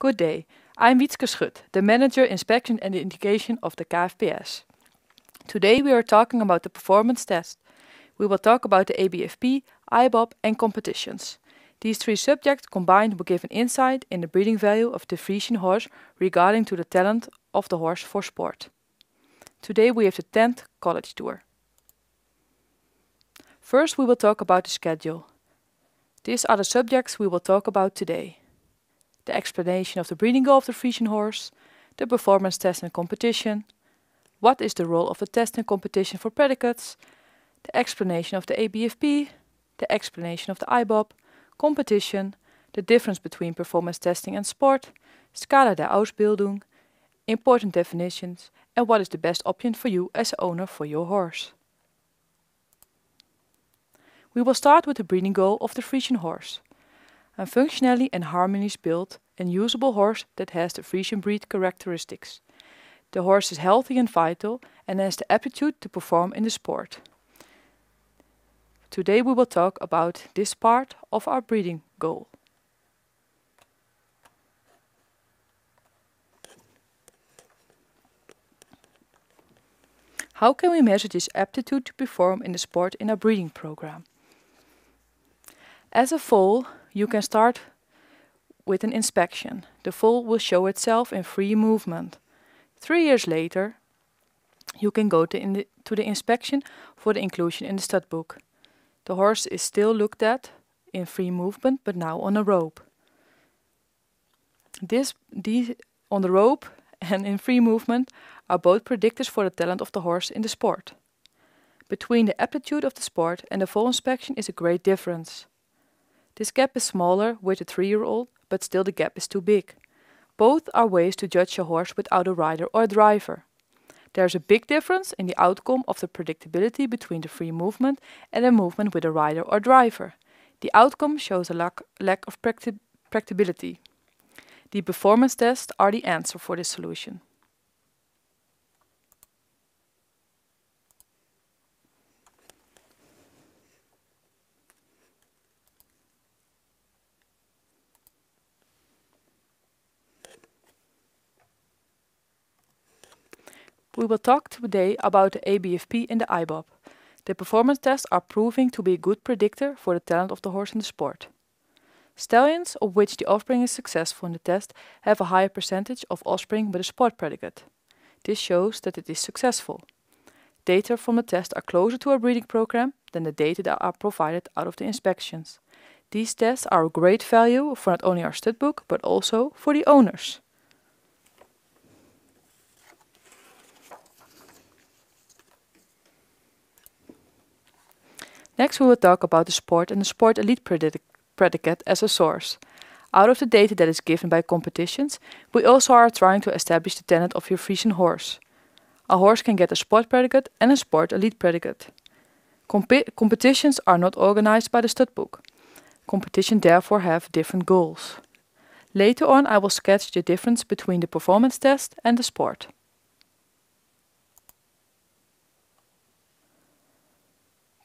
Good day. I'm Wytske Schut, the Manager Inspection and Indication of the KFPS. Today we are talking about the performance test. We will talk about the ABFP, IBOP and competitions. These three subjects combined will give an insight in the breeding value of the Friesian horse regarding to the talent of the horse for sport. Today we have the 10th college tour. First we will talk about the schedule. These are the subjects we will talk about today the explanation of the breeding goal of the Friesian horse, the performance test and competition, what is the role of the test and competition for predicates, the explanation of the ABFP, the explanation of the IBOP, competition, the difference between performance testing and sport, Skala der Ausbildung, important definitions, and what is the best option for you as owner for your horse. We will start with the breeding goal of the Friesian horse a functionally and harmonious built and usable horse that has the Friesian breed characteristics. The horse is healthy and vital and has the aptitude to perform in the sport. Today we will talk about this part of our breeding goal. How can we measure this aptitude to perform in the sport in our breeding program? As a foal, you can start with an inspection. The foal will show itself in free movement. Three years later, you can go to, the, to the inspection for the inclusion in the stud book. The horse is still looked at in free movement, but now on a rope. This, these on the rope and in free movement are both predictors for the talent of the horse in the sport. Between the aptitude of the sport and the foal inspection is a great difference. This gap is smaller with a three-year-old, but still the gap is too big. Both are ways to judge a horse without a rider or a driver. There is a big difference in the outcome of the predictability between the free movement and the movement with a rider or driver. The outcome shows a lack, lack of practi practicability. The performance tests are the answer for this solution. We will talk today about the ABFP and the IBOP. The performance tests are proving to be a good predictor for the talent of the horse in the sport. Stallions of which the offspring is successful in the test have a higher percentage of offspring with a sport predicate. This shows that it is successful. Data from the test are closer to our breeding program than the data that are provided out of the inspections. These tests are of great value for not only our stud book but also for the owners. Next we will talk about the sport and the sport elite predicate as a source. Out of the data that is given by competitions, we also are trying to establish the tenet of your Friesian horse. A horse can get a sport predicate and a sport elite predicate. Compe competitions are not organized by the stud book. Competition therefore have different goals. Later on I will sketch the difference between the performance test and the sport.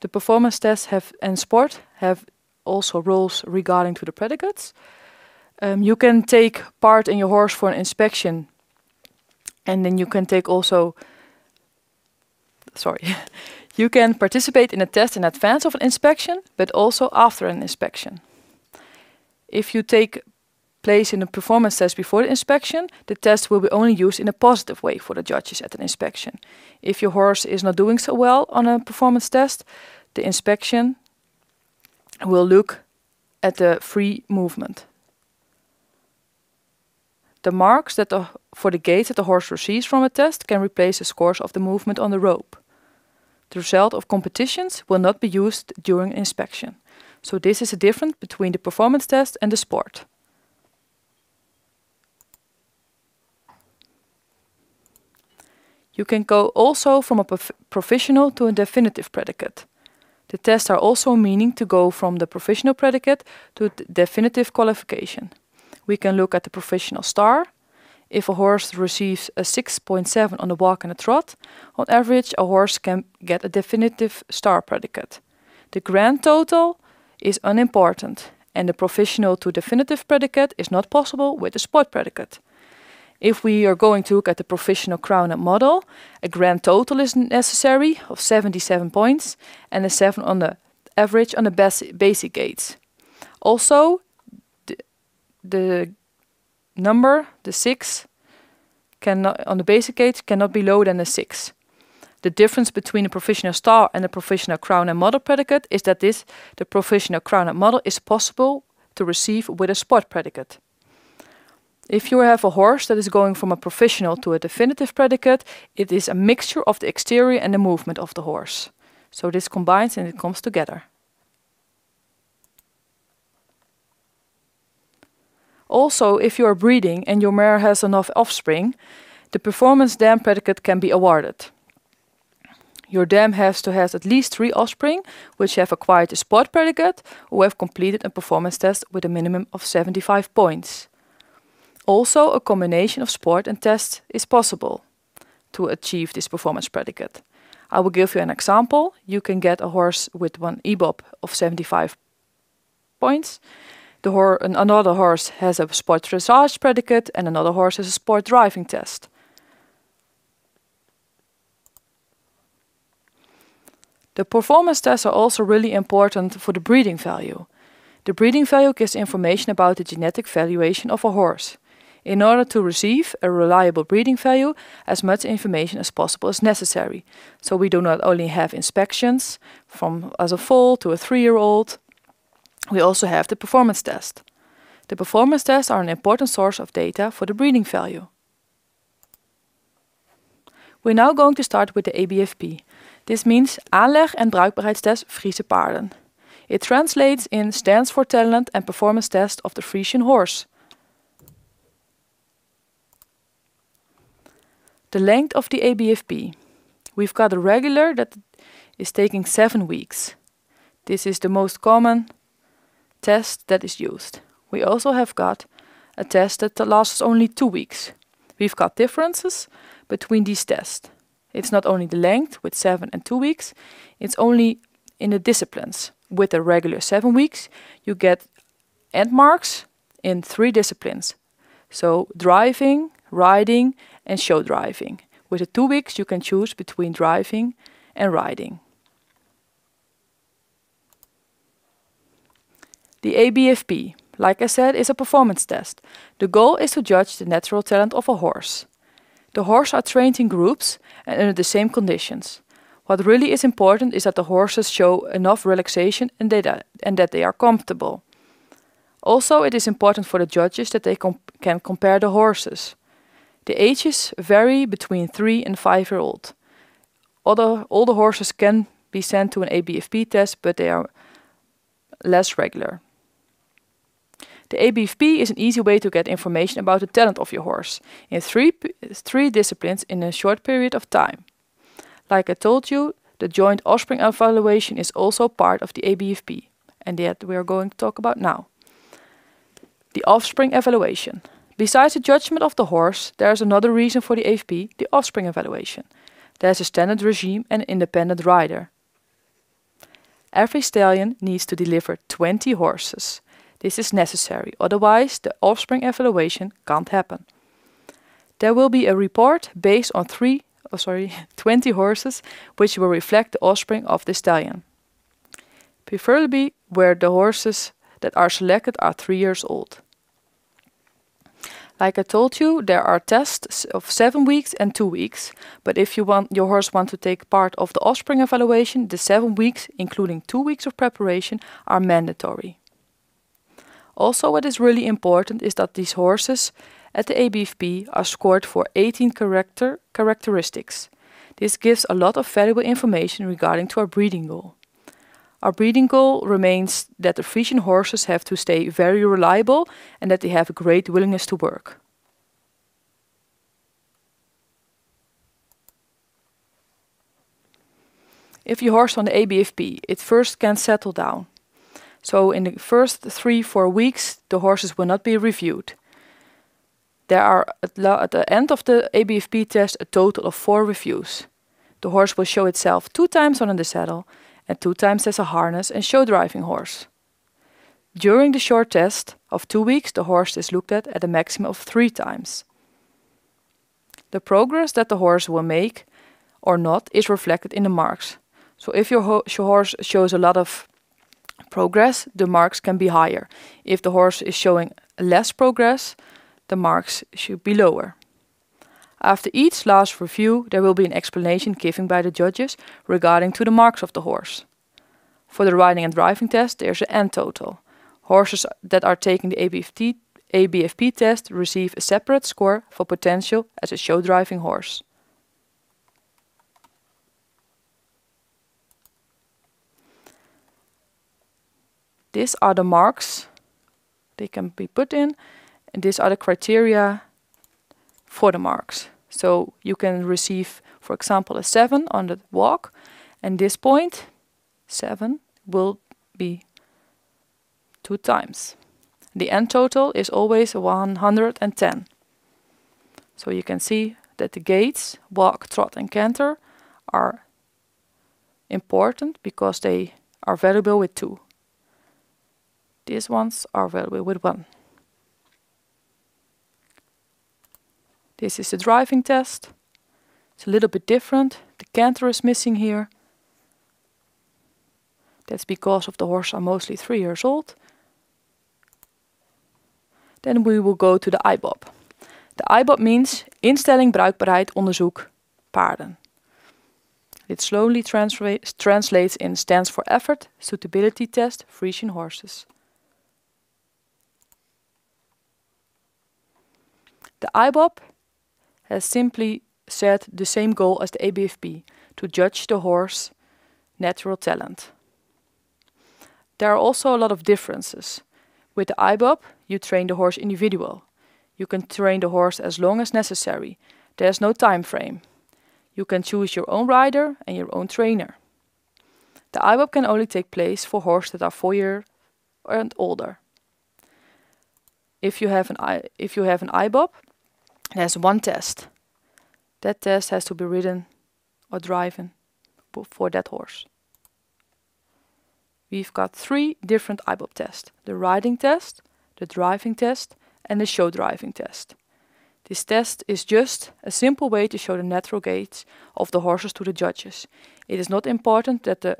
The performance tests have and sport have also rules regarding to the predicates. Um, you can take part in your horse for an inspection, and then you can take also. Sorry, you can participate in a test in advance of an inspection, but also after an inspection. If you take place in a performance test before the inspection, the test will be only used in a positive way for the judges at an inspection. If your horse is not doing so well on a performance test, the inspection will look at the free movement. The marks that the, for the gaits that the horse receives from a test can replace the scores of the movement on the rope. The result of competitions will not be used during inspection. So this is a difference between the performance test and the sport. You can go also from a prof provisional to a definitive predicate. The tests are also meaning to go from the provisional predicate to the definitive qualification. We can look at the provisional star. If a horse receives a 6.7 on the walk and a trot, on average a horse can get a definitive star predicate. The grand total is unimportant and the provisional to definitive predicate is not possible with the sport predicate. If we are going to look at the provisional crown and model, a grand total is necessary of 77 points and a 7 on the average on the basic, basic gaits. Also, the, the number, the 6, cannot, on the basic gaits cannot be lower than a 6. The difference between the provisional star and the provisional crown and model predicate is that this, the provisional crown and model, is possible to receive with a sport predicate. If you have a horse that is going from a provisional to a definitive predicate, it is a mixture of the exterior and the movement of the horse. So this combines and it comes together. Also, if you are breeding and your mare has enough offspring, the performance dam predicate can be awarded. Your dam has to have at least three offspring which have acquired a sport predicate or have completed a performance test with a minimum of 75 points. Also, a combination of sport and test is possible to achieve this performance predicate. I will give you an example. You can get a horse with one IBOP of 75 points. The hor another horse has a sport dressage predicate and another horse has a sport driving test. The performance tests are also really important for the breeding value. The breeding value gives information about the genetic valuation of a horse. In order to receive a reliable breeding value, as much information as possible is necessary. So we do not only have inspections from as a foal to a three-year-old, we also have the performance test. The performance tests are an important source of data for the breeding value. We're now going to start with the ABFP. This means aanleg en bruikbaarheidstest Friese paarden. It translates in stands for talent and performance test of the Friesian horse. The length of the ABFP. We've got a regular that is taking seven weeks. This is the most common test that is used. We also have got a test that lasts only two weeks. We've got differences between these tests. It's not only the length with seven and two weeks, it's only in the disciplines. With a regular seven weeks, you get end marks in three disciplines. So driving, riding, and show driving. With the two weeks, you can choose between driving and riding. The ABFP, like I said, is a performance test. The goal is to judge the natural talent of a horse. The horses are trained in groups and under the same conditions. What really is important is that the horses show enough relaxation and, and that they are comfortable. Also, it is important for the judges that they com can compare the horses. The ages vary between 3 and 5 year old. Other, older horses can be sent to an ABFP test, but they are less regular. The ABFP is an easy way to get information about the talent of your horse in three, three disciplines in a short period of time. Like I told you, the joint offspring evaluation is also part of the ABFP, and that we are going to talk about now. The offspring evaluation. Besides the judgment of the horse, there is another reason for the AFP, the offspring evaluation. There is a standard regime and an independent rider. Every stallion needs to deliver 20 horses. This is necessary, otherwise the offspring evaluation can't happen. There will be a report based on three, oh sorry, 20 horses, which will reflect the offspring of the stallion. Preferably where the horses that are selected are three years old. Like I told you, there are tests of seven weeks and two weeks. But if you want your horse want to take part of the offspring evaluation, the seven weeks, including two weeks of preparation, are mandatory. Also, what is really important is that these horses at the ABFP are scored for 18 character characteristics. This gives a lot of valuable information regarding to our breeding goal. Our breeding goal remains that the Friesian horses have to stay very reliable and that they have a great willingness to work. If you horse on the ABFP, it first can settle down. So in the first three, four weeks, the horses will not be reviewed. There are, at the end of the ABFP test, a total of four reviews. The horse will show itself two times on the saddle and two times as a harness and show driving horse. During the short test of two weeks, the horse is looked at at a maximum of three times. The progress that the horse will make or not is reflected in the marks. So if your ho horse shows a lot of progress, the marks can be higher. If the horse is showing less progress, the marks should be lower. After each last review, there will be an explanation given by the judges regarding to the marks of the horse. For the riding and driving test, there's an end total. Horses that are taking the ABFT, ABFP test receive a separate score for potential as a show driving horse. These are the marks they can be put in and these are the criteria for the marks. So you can receive, for example, a 7 on the walk and this point, 7, will be two times. The end total is always 110. So you can see that the gaits, walk, trot and canter are important because they are valuable with 2. These ones are valuable with 1. This is the driving test. It's a little bit different. The canter is missing here. That's because of the horse are mostly three years old. Then we will go to the IBOP. The IBOP means Instelling Bruikbaarheid Onderzoek Paarden. It slowly transla translates in stands for effort, suitability test, Friesian horses. The IBOP has simply set the same goal as the ABFP, to judge the horse natural talent. There are also a lot of differences. With the IBOP, you train the horse individual. You can train the horse as long as necessary. There's no time frame. You can choose your own rider and your own trainer. The IBOP can only take place for horses that are four years and older. If you have an if you have an there's one test. That test has to be ridden or driven for that horse. We've got three different IBOP tests. The riding test, the driving test and the show driving test. This test is just a simple way to show the natural gaits of the horses to the judges. It is not important that the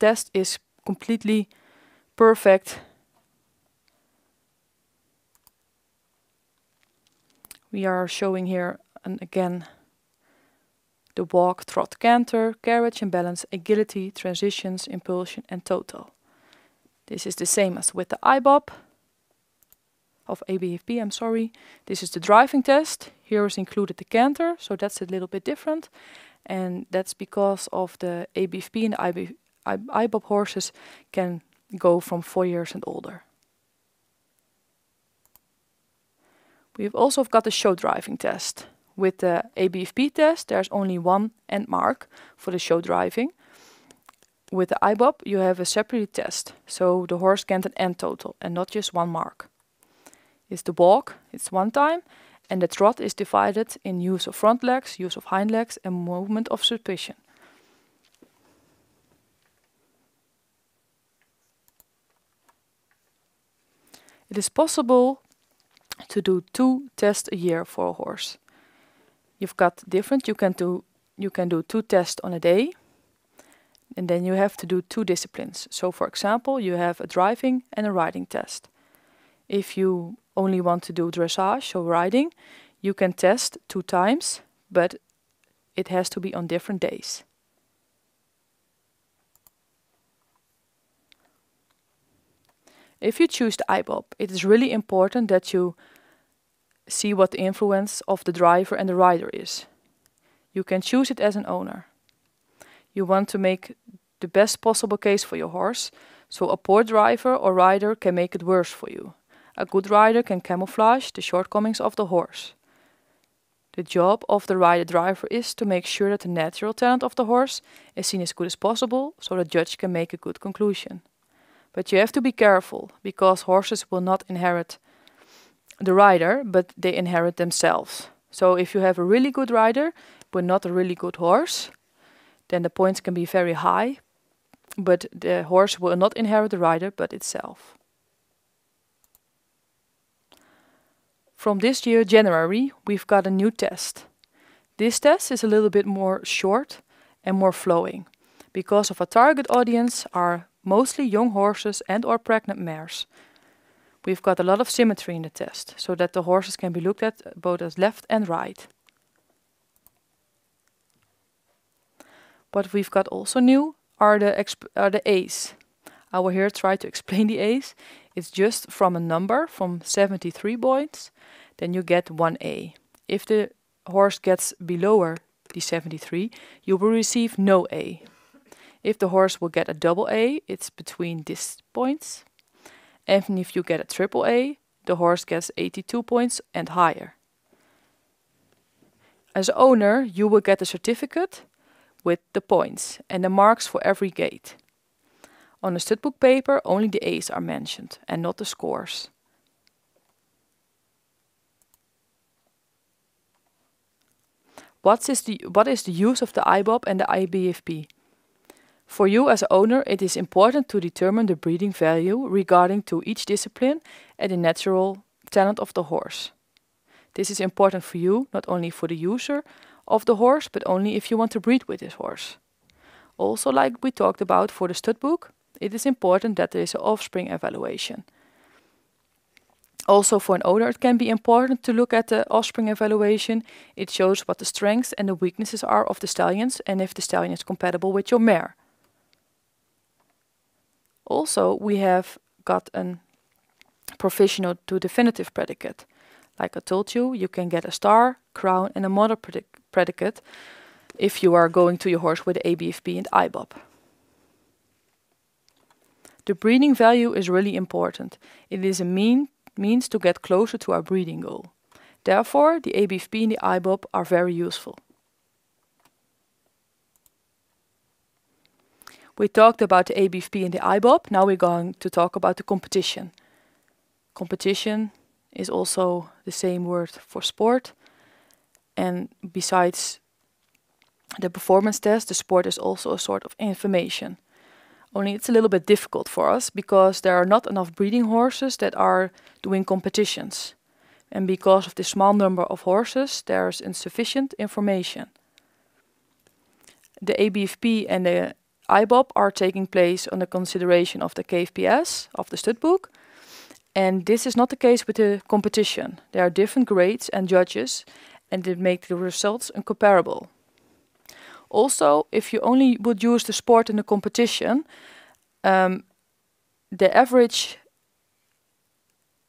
test is completely perfect we are showing here and again the walk, trot, canter, carriage and balance, agility, transitions, impulsion and total. This is the same as with the IBOP of ABFP, I'm sorry. This is the driving test. Here is included the canter, so that's a little bit different. And that's because of the ABFP and the IB, IBOP horses can go from four years and older. We've also got the show driving test. With the ABFP test, there's only one end mark for the show driving. With the IBOP, you have a separate test, so the horse gets an end total and not just one mark. It's the walk, it's one time, and the trot is divided in use of front legs, use of hind legs, and movement of suspicion. It is possible to do two tests a year for a horse. You've got different, you can do you can do two tests on a day and then you have to do two disciplines. So for example, you have a driving and a riding test. If you only want to do dressage, or riding, you can test two times, but it has to be on different days. If you choose the IBOP, it is really important that you see what the influence of the driver and the rider is. You can choose it as an owner. You want to make the best possible case for your horse, so a poor driver or rider can make it worse for you. A good rider can camouflage the shortcomings of the horse. The job of the rider driver is to make sure that the natural talent of the horse is seen as good as possible, so the judge can make a good conclusion. But you have to be careful because horses will not inherit the rider, but they inherit themselves. So if you have a really good rider, but not a really good horse, then the points can be very high, but the horse will not inherit the rider, but itself. From this year, January, we've got a new test. This test is a little bit more short and more flowing because of our target audience are mostly young horses and or pregnant mares. We've got a lot of symmetry in the test so that the horses can be looked at uh, both as left and right. What we've got also new are the, are the A's. I will here try to explain the A's. It's just from a number from 73 points, then you get 1A. If the horse gets below the 73, you will receive no A. If the horse will get a double A, it's between these points. And if you get a triple A, the horse gets 82 points and higher. As owner, you will get a certificate with the points and the marks for every gait. On the studbook paper, only the A's are mentioned and not the scores. What is the, what is the use of the IBOP and the IBFP? For you as owner, it is important to determine the breeding value regarding to each discipline and the natural talent of the horse. This is important for you, not only for the user of the horse, but only if you want to breed with this horse. Also, like we talked about for the stud book, it is important that there is an offspring evaluation. Also for an owner, it can be important to look at the offspring evaluation. It shows what the strengths and the weaknesses are of the stallions and if the stallion is compatible with your mare. Also, we have got a provisional to definitive predicate. Like I told you, you can get a star, crown and a mother predicate if you are going to your horse with ABFP and IBOP. The breeding value is really important. It is a mean, means to get closer to our breeding goal. Therefore, the ABFP and the IBOP are very useful. We talked about the ABFP and the IBOP. Now we're going to talk about the competition. Competition is also the same word for sport. And besides the performance test, the sport is also a sort of information. Only it's a little bit difficult for us because there are not enough breeding horses that are doing competitions. And because of the small number of horses, there's insufficient information. The ABFP and the IBOP are taking place on the consideration of the KFPS, of the stud book. And this is not the case with the competition. There are different grades and judges, and it makes the results incomparable. Also, if you only would use the sport in the competition, um, the average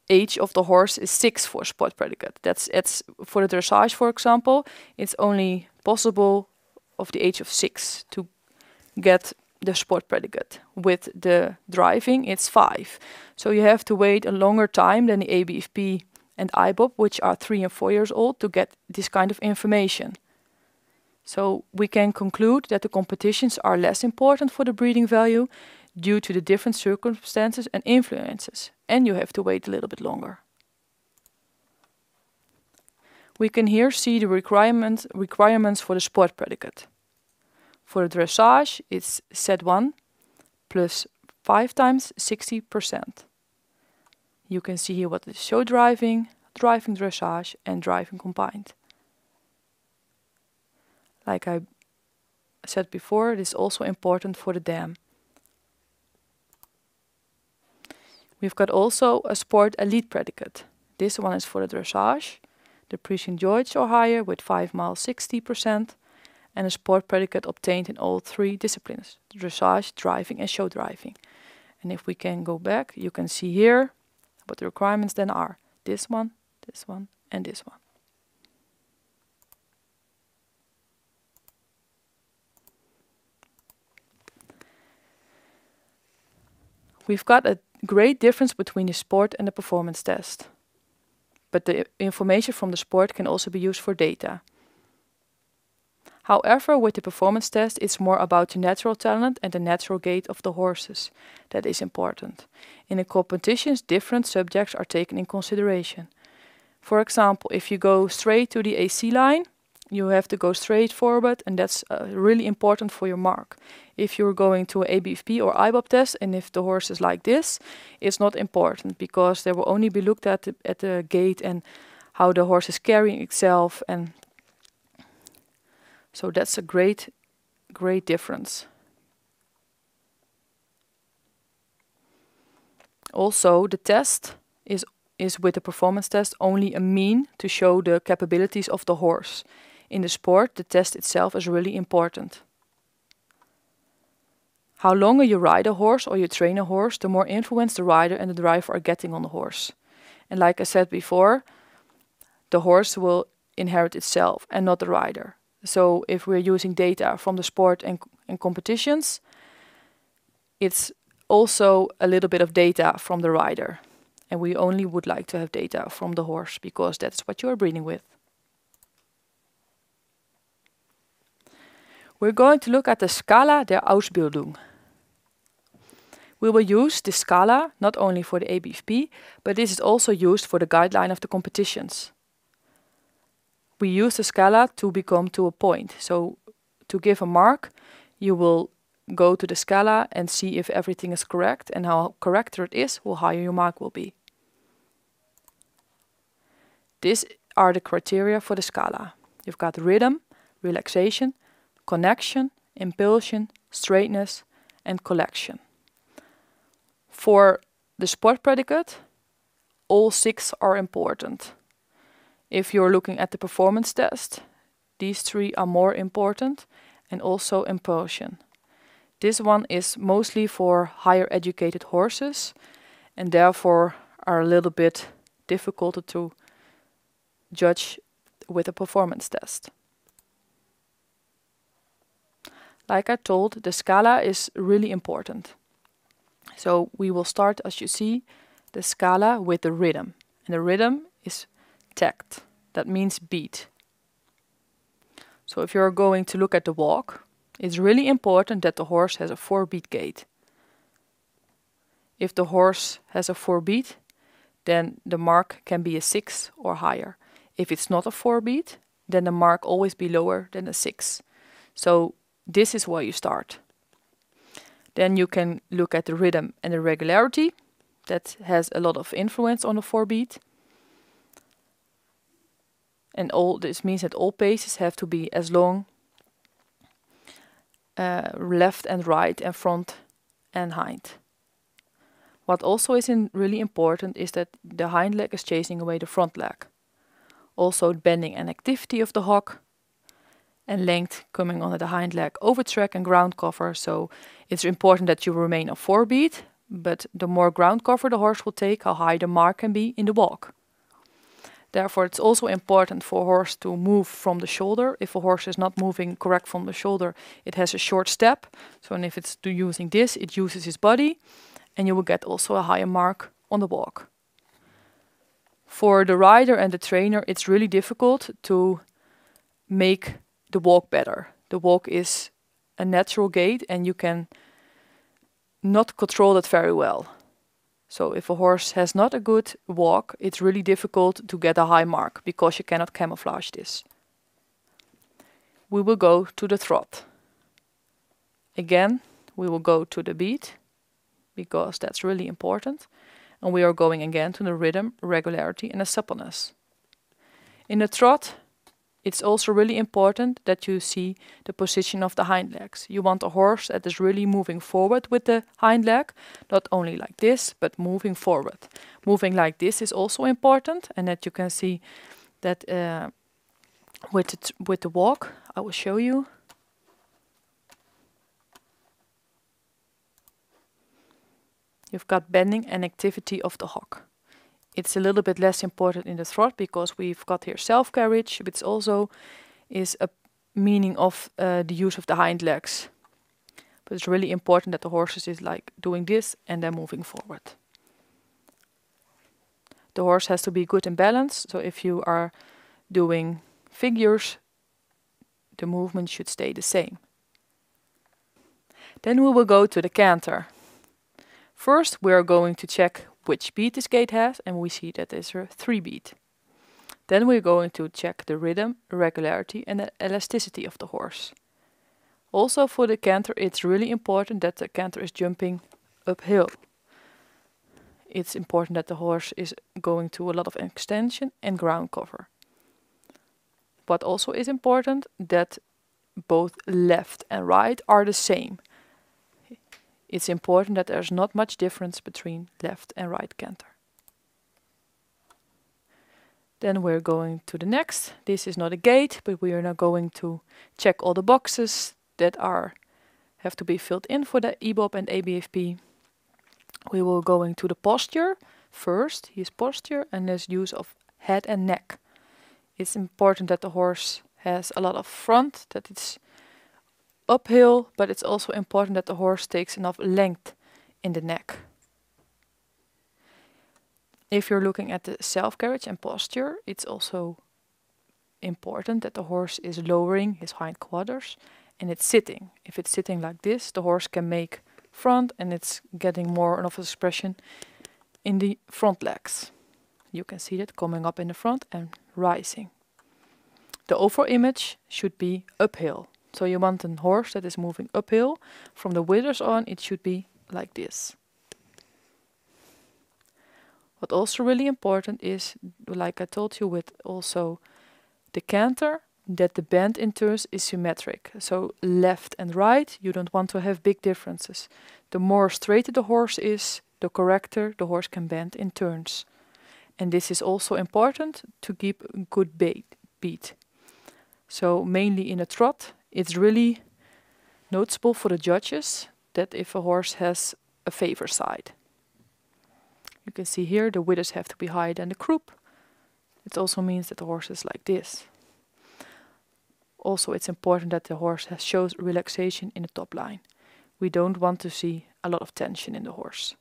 age of the horse is six for sport predicate. That's it's for the dressage, for example, it's only possible of the age of six to get the sport predicate. With the driving, it's five. So you have to wait a longer time than the ABFP and IBOP, which are three and four years old, to get this kind of information. So we can conclude that the competitions are less important for the breeding value due to the different circumstances and influences, and you have to wait a little bit longer. We can here see the requirement, requirements for the sport predicate. For the dressage, it's Z1 plus 5 times 60%. You can see here what is show driving, driving dressage and driving combined. Like I said before, it is also important for the dam. We've got also a sport elite predicate. This one is for the dressage, the Prix St. Georges or higher with 5 miles 60%, and a sport predicate obtained in all three disciplines, dressage, driving and show driving. And if we can go back, you can see here what the requirements then are. This one, this one, and this one. We've got a great difference between the sport and the performance test. But the information from the sport can also be used for data. However, with the performance test, it's more about the natural talent and the natural gait of the horses that is important. In the competitions, different subjects are taken in consideration. For example, if you go straight to the AC line, you have to go straight forward and that's uh, really important for your mark. If you're going to an ABFP or IBOP test and if the horse is like this, it's not important because they will only be looked at the, at the gait and how the horse is carrying itself and so that's a great great difference. Also the test is is with the performance test only a mean to show the capabilities of the horse. In the sport the test itself is really important. How longer you ride a horse or you train a horse, the more influence the rider and the driver are getting on the horse. And like I said before, the horse will inherit itself and not the rider. So if we're using data from the sport and, and competitions, it's also a little bit of data from the rider. And we only would like to have data from the horse because that's what you are breeding with. We're going to look at the Skala der Ausbildung. We will use the Scala not only for the ABFP, but this is also used for the guideline of the competitions we use the scala to become to a point. So to give a mark, you will go to the scala and see if everything is correct and how correcter it is, how higher your mark will be. These are the criteria for the scala. You've got rhythm, relaxation, connection, impulsion, straightness, and collection. For the sport predicate, all six are important. If you're looking at the performance test, these three are more important and also impulsion. This one is mostly for higher educated horses and therefore are a little bit difficult to judge with a performance test. Like I told, the scala is really important. So we will start, as you see, the scala with the rhythm. And the rhythm is takt. That means beat. So if you're going to look at the walk, it's really important that the horse has a four beat gait. If the horse has a four beat, then the mark can be a six or higher. If it's not a four beat, then the mark always be lower than a six. So this is where you start. Then you can look at the rhythm and the regularity. That has a lot of influence on the four beat. And all this means that all paces have to be as long uh, left and right and front and hind. What also is really important is that the hind leg is chasing away the front leg. Also bending and activity of the hock and length coming on the hind leg over track and ground cover. So it's important that you remain a four beat, but the more ground cover the horse will take, how high the mark can be in the walk. Therefore, it's also important for a horse to move from the shoulder. If a horse is not moving correct from the shoulder, it has a short step. So, and if it's using this, it uses his body, and you will get also a higher mark on the walk. For the rider and the trainer, it's really difficult to make the walk better. The walk is a natural gait, and you can not control it very well. So if a horse has not a good walk, it's really difficult to get a high mark because you cannot camouflage this. We will go to the trot. Again, we will go to the beat because that's really important. And we are going again to the rhythm, regularity and the suppleness. In the trot, it's also really important that you see the position of the hind legs. You want a horse that is really moving forward with the hind leg, not only like this, but moving forward. Moving like this is also important, and that you can see that uh, with, the with the walk, I will show you. You've got bending and activity of the hock. It's a little bit less important in the trot because we've got here self-carriage, but it's also is a meaning of uh, the use of the hind legs. But it's really important that the horses is like doing this and then moving forward. The horse has to be good in balance, so if you are doing figures, the movement should stay the same. Then we will go to the canter. First we are going to check which beat this gait has and we see that it's a 3 beat. Then we're going to check the rhythm, regularity and the elasticity of the horse. Also for the canter it's really important that the canter is jumping uphill. it's important that the horse is going to a lot of extension and ground cover. What also is important that both left and right are the same. It's important that there's not much difference between left and right canter. Then we're going to the next. This is not a gait, but we are now going to check all the boxes that are have to be filled in for the IBOP and ABFP. We will go into the posture first, his posture, and his use of head and neck. It's important that the horse has a lot of front, that it's uphill, but it's also important that the horse takes enough length in the neck. If you're looking at the self-carriage and posture, it's also important that the horse is lowering his hind quarters and it's sitting. If it's sitting like this, the horse can make front and it's getting more of expression in the front legs. You can see that coming up in the front and rising. The overall image should be uphill. So you want a horse that is moving uphill. From the withers on, it should be like this. What also really important is, like I told you with also the canter, that the bend in turns is symmetric. So left and right, you don't want to have big differences. The more straight the horse is, the correcter the horse can bend in turns. And this is also important to keep a good bait, beat. So mainly in a trot, it's really noticeable for the judges that if a horse has a favor side. You can see here the withers have to be higher than the croup. It also means that the horse is like this. Also, it's important that the horse has shows relaxation in the top line. We don't want to see a lot of tension in the horse.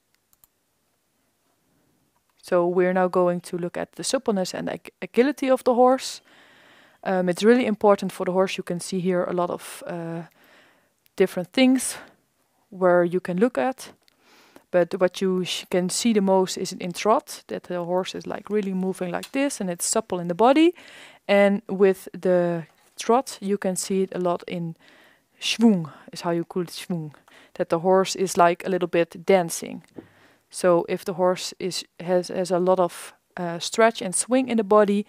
So we're now going to look at the suppleness and ag agility of the horse. Um, it's really important for the horse. You can see here a lot of uh, different things where you can look at. But what you can see the most is in trot, that the horse is like really moving like this and it's supple in the body. And with the trot, you can see it a lot in schwung, is how you call it schwung. That the horse is like a little bit dancing. So if the horse is has, has a lot of uh, stretch and swing in the body,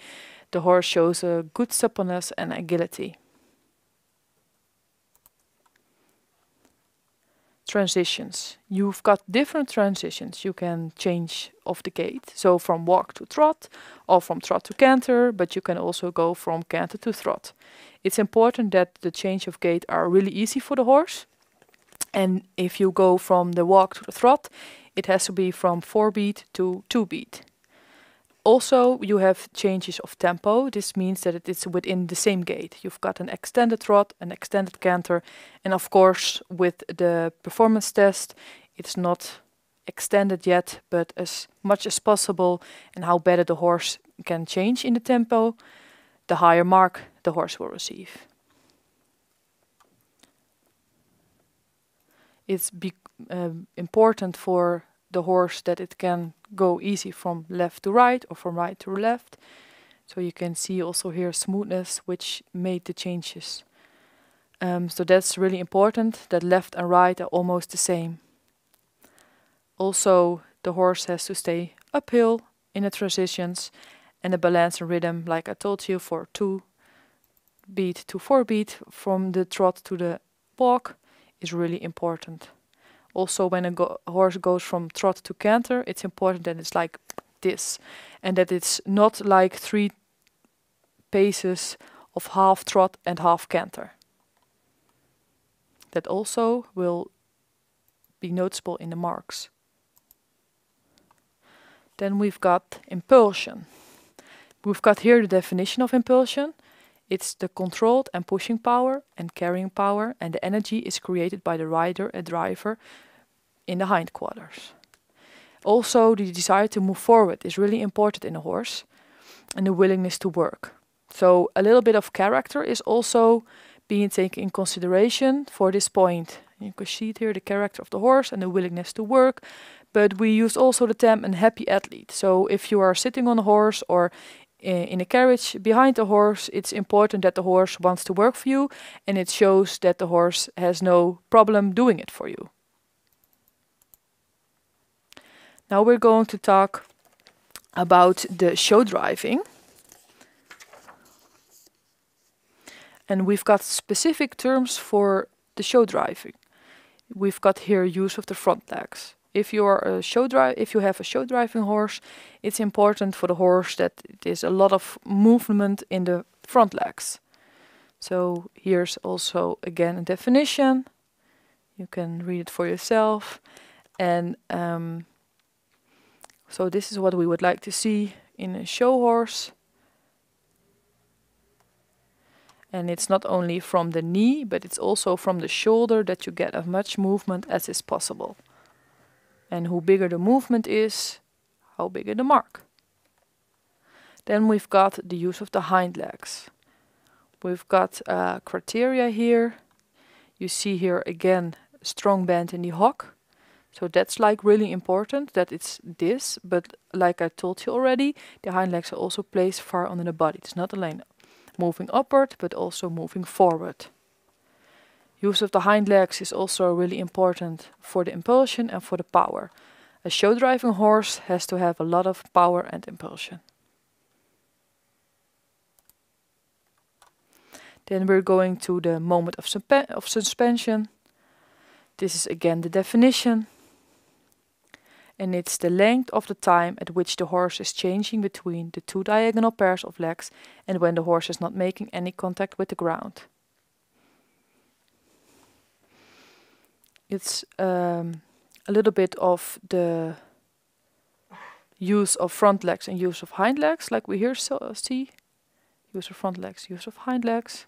the horse shows a good suppleness and agility. transitions. You've got different transitions you can change of the gait. So from walk to trot or from trot to canter, but you can also go from canter to trot. It's important that the change of gait are really easy for the horse. And if you go from the walk to the trot, it has to be from 4 beat to 2 beat. Also, you have changes of tempo. This means that it is within the same gait. You've got an extended trot, an extended canter, and of course, with the performance test, it's not extended yet, but as much as possible, and how better the horse can change in the tempo, the higher mark the horse will receive. It's be, um, important for the horse that it can go easy from left to right or from right to left. So you can see also here smoothness which made the changes. Um, so that's really important that left and right are almost the same. Also the horse has to stay uphill in the transitions and the balance and rhythm like I told you for 2 beat to 4 beat from the trot to the walk is really important. Also, when a go horse goes from trot to canter, it's important that it's like this, and that it's not like three paces of half trot and half canter. That also will be noticeable in the marks. Then we've got impulsion. We've got here the definition of impulsion. It's the controlled and pushing power and carrying power and the energy is created by the rider, a driver, in the hindquarters. Also, the desire to move forward is really important in a horse and the willingness to work. So a little bit of character is also being taken in consideration for this point. You can see here, the character of the horse and the willingness to work. But we use also the term happy athlete. So if you are sitting on a horse or Eh, in a carriage behind the horse, it's important that the horse wants to work for you and it shows that the horse has no problem doing it for you. Now we're going to talk about the show driving. And we've got specific terms for the show driving. We've got here use of the front legs. If you are a show drive, if you have a show driving horse, it's important for the horse that is a lot of movement in the front legs. So here's also again a definition. You can read it for yourself. And um, so this is what we would like to see in a show horse. And it's not only from the knee, but it's also from the shoulder that you get as much movement as is possible. And who bigger the movement is, how bigger the mark. Then we've got the use of the hind legs. We've got uh, criteria here. You see here again strong bend in the hock. So that's like really important that it's this, but like I told you already, the hind legs are also placed far under the body. It's not only moving upward, but also moving forward. Use of the hind legs is also really important for the impulsion and for the power. A show driving horse has to have a lot of power and impulsion. Then we're going to the moment of, of suspension. This is again the definition. And it's the length of the time at which the horse is changing between the two diagonal pairs of legs and when the horse is not making any contact with the ground. It's um, a little bit of the use of front legs and use of hind legs, like we here so, see. Use of front legs, use of hind legs.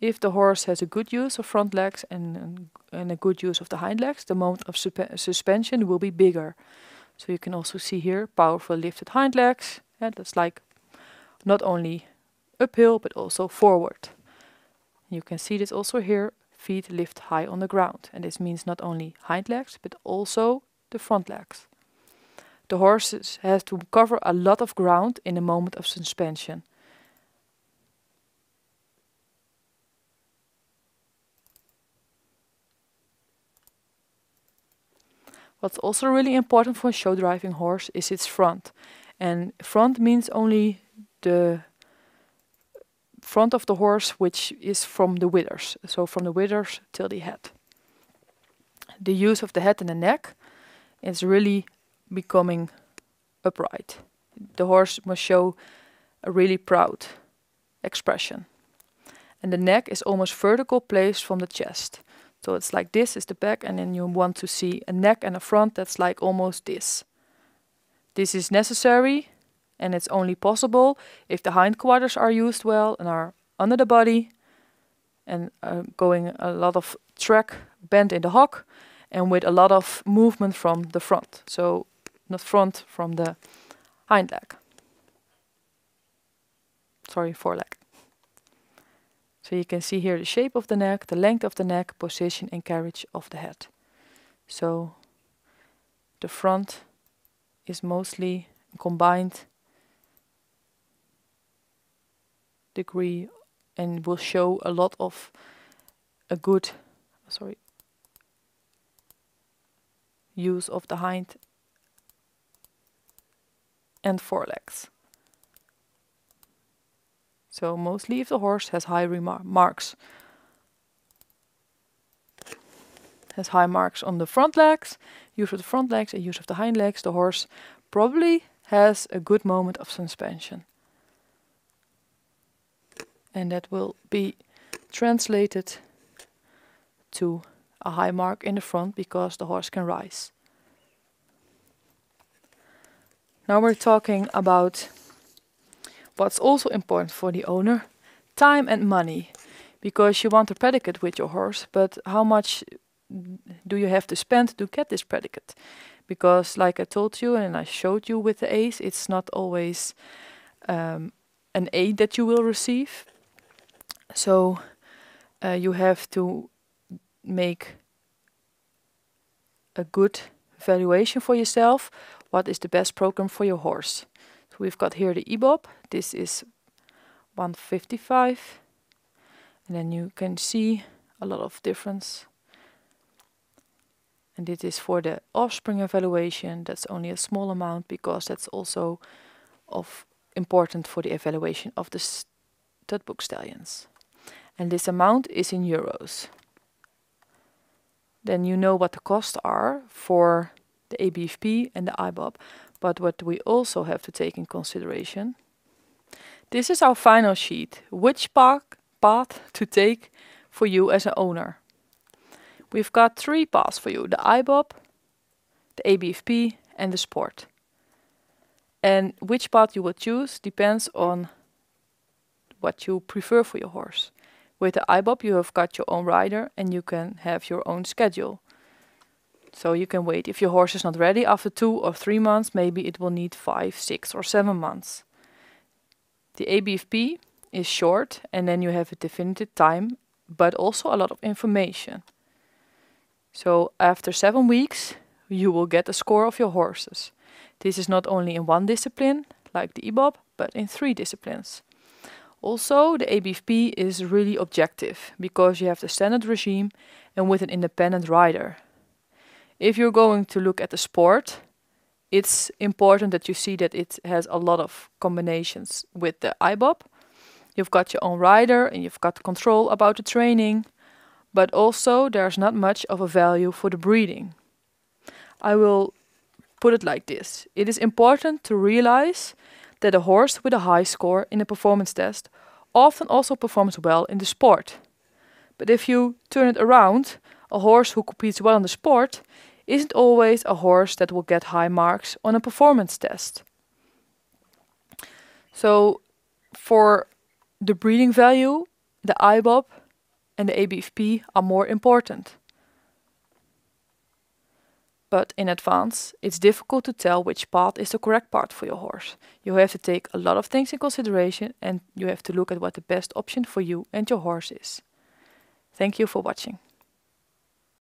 If the horse has a good use of front legs and, and a good use of the hind legs, the moment of suspension will be bigger. So you can also see here powerful lifted hind legs. And that's like not only uphill but also forward. You can see this also here, feet lift high on the ground. And this means not only hind legs but also the front legs. The horses have to cover a lot of ground in a moment of suspension. What's also really important for a show driving horse is its front. And front means only the front of the horse which is from the withers. So from the withers till the head. The use of the head and the neck is really becoming upright. The horse must show a really proud expression. And the neck is almost vertical placed from the chest. So it's like this is the back and then you want to see a neck and a front that's like almost this. This is necessary and it's only possible if the hindquarters are used well and are under the body and uh, going a lot of track bent in the hock and with a lot of movement from the front. So not front, from the hind leg. Sorry, foreleg. So you can see here the shape of the neck, the length of the neck, position and carriage of the head. So the front is mostly combined degree and will show a lot of a good sorry use of the hind and forelegs. So mostly if the horse has high marks, has high marks on the front legs, use of the front legs and use of the hind legs, the horse probably has a good moment of suspension. And that will be translated to a high mark in the front because the horse can rise. Now we're talking about What's also important for the owner, time and money. Because you want a predicate with your horse, but how much do you have to spend to get this predicate? Because like I told you and I showed you with the ace, it's not always um, an A that you will receive. So uh, you have to make a good valuation for yourself. What is the best program for your horse? So we've got here the IBOP. This is 155. And then you can see a lot of difference. And it is for the offspring evaluation. That's only a small amount because that's also of important for the evaluation of the studbook stallions. And this amount is in euros. Then you know what the costs are for the ABFP and the IBOP. But what we also have to take in consideration, this is our final sheet. Which path, path to take for you as an owner. We've got three paths for you, the IBOP, the ABFP and the sport. And which path you will choose depends on what you prefer for your horse. With the IBOP you have got your own rider and you can have your own schedule. So you can wait. If your horse is not ready after two or three months, maybe it will need five, six or seven months. The ABFP is short and then you have a definitive time, but also a lot of information. So after seven weeks, you will get a score of your horses. This is not only in one discipline, like the IBOP, but in three disciplines. Also, the ABFP is really objective because you have the standard regime and with an independent rider. If you're going to look at the sport, it's important that you see that it has a lot of combinations with the IBOP. You've got your own rider and you've got control about the training, but also there's not much of a value for the breeding. I will put it like this. It is important to realize that a horse with a high score in a performance test often also performs well in the sport. But if you turn it around, a horse who competes well in the sport isn't always a horse that will get high marks on a performance test. So for the breeding value, the IBOP and the ABFP are more important. But in advance, it's difficult to tell which path is the correct path for your horse. You have to take a lot of things in consideration and you have to look at what the best option for you and your horse is. Thank you for watching.